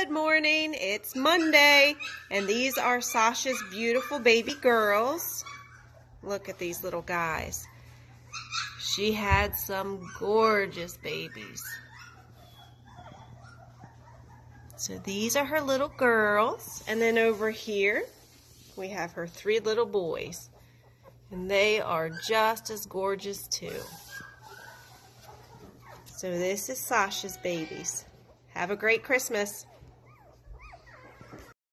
Good morning. It's Monday, and these are Sasha's beautiful baby girls. Look at these little guys. She had some gorgeous babies. So these are her little girls. And then over here, we have her three little boys. And they are just as gorgeous too. So this is Sasha's babies. Have a great Christmas.